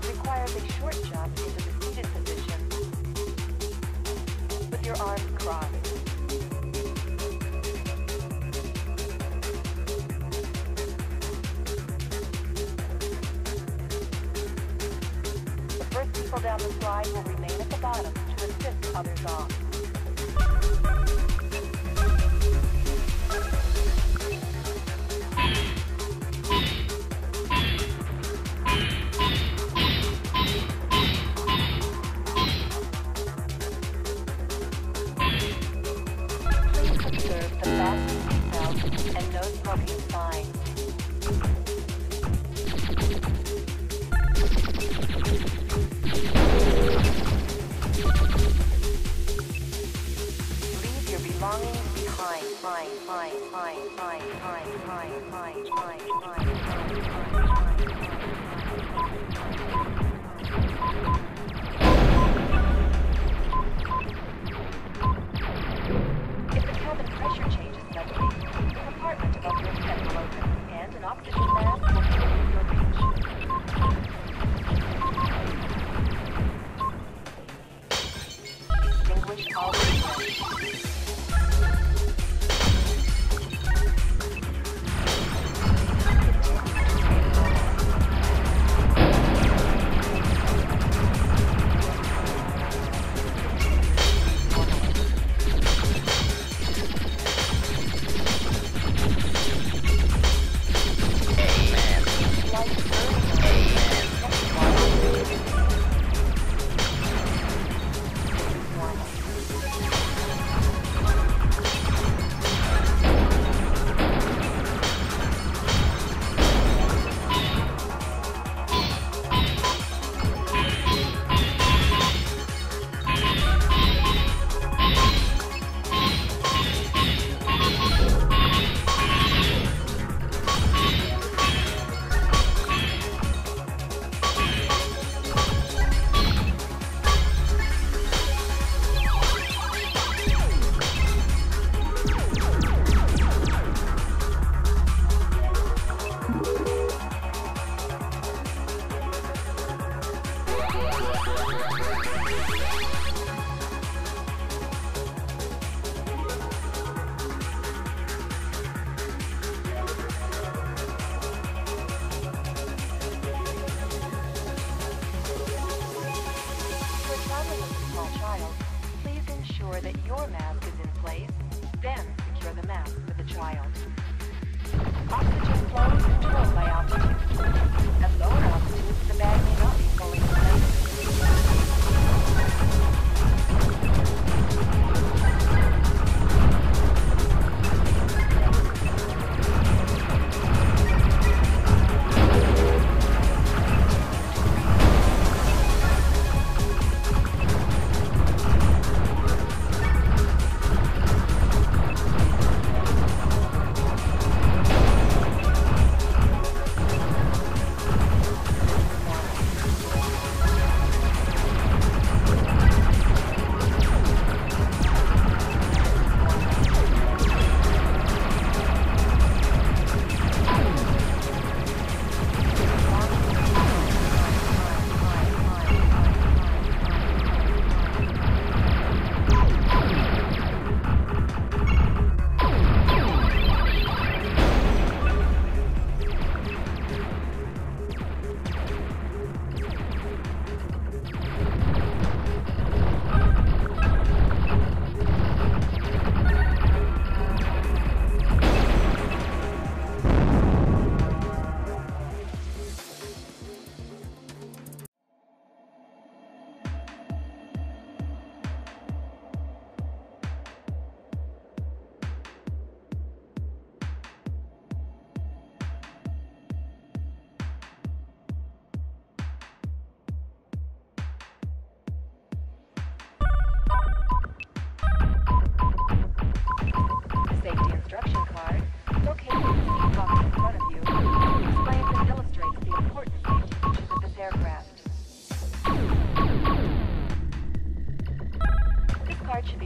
side requires a short jump into the seated position with your arms crossed.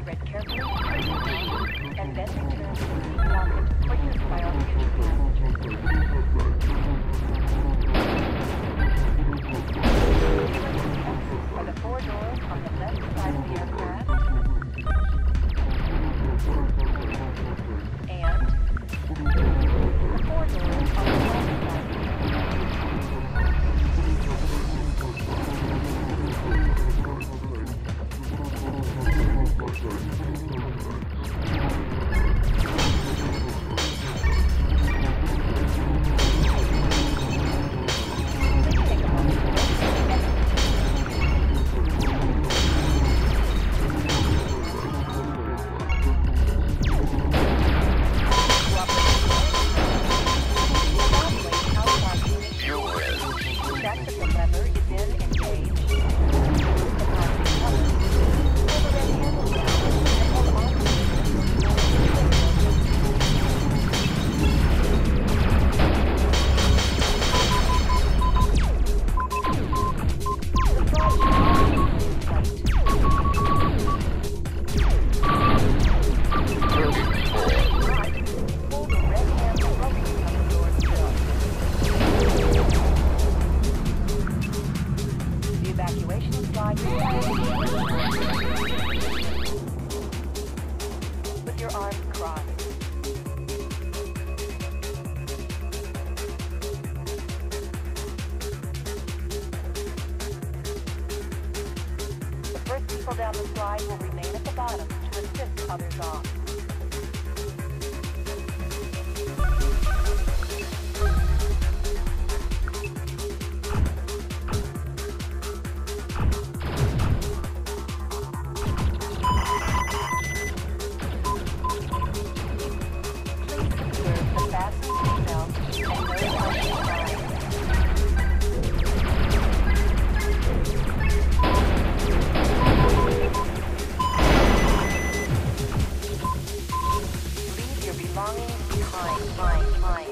be read carefully, and then returned to the pocket for use by our future passengers. people down the slide will remain at the bottom to assist others off. Mine, mine, mine.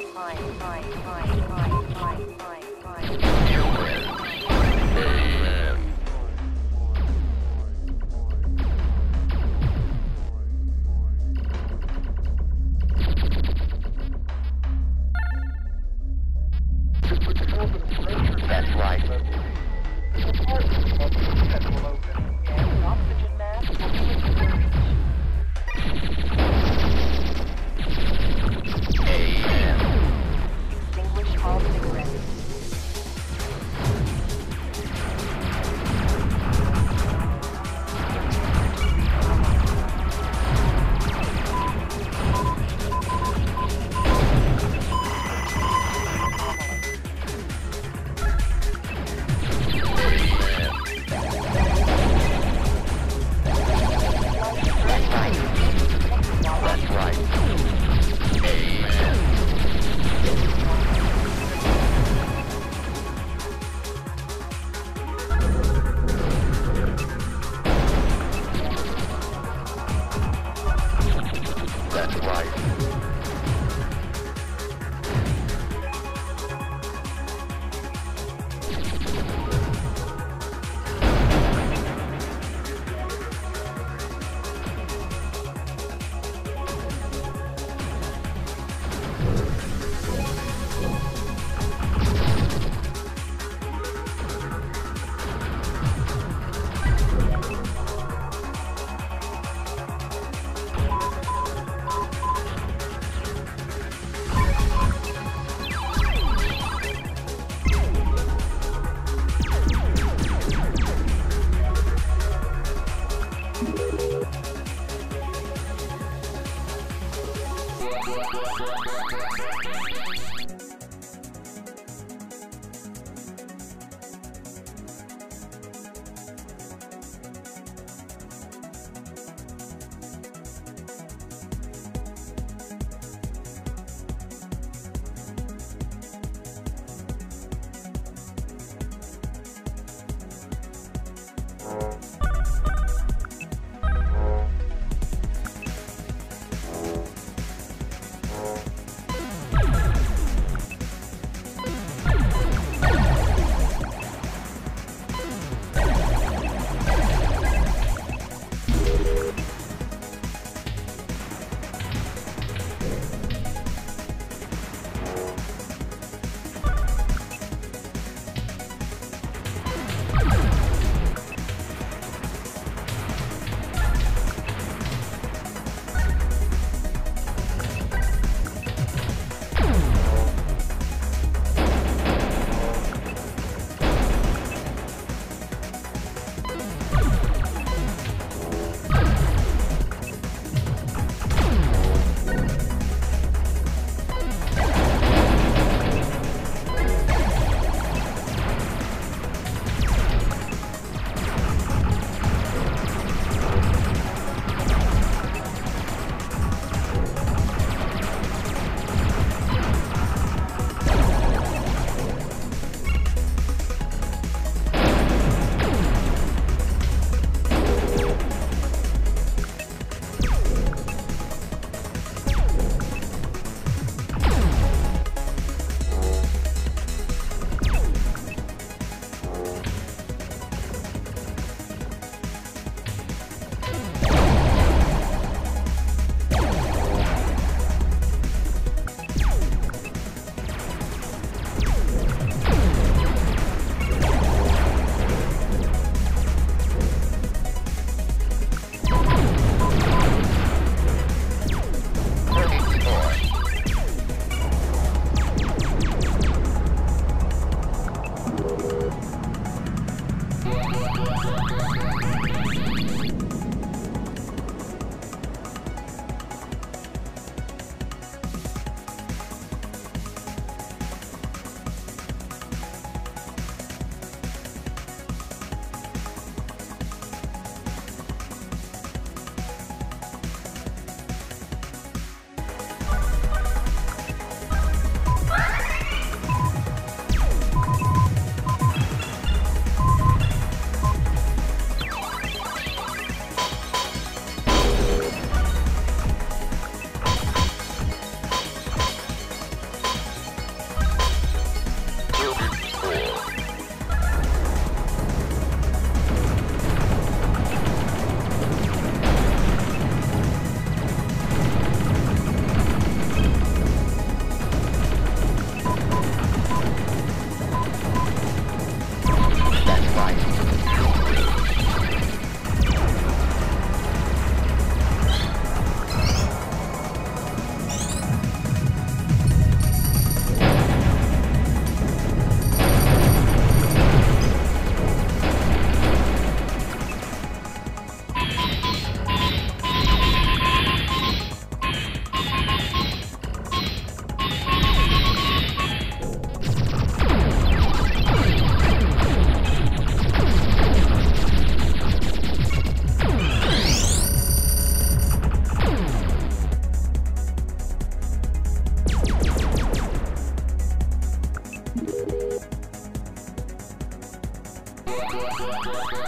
えっ?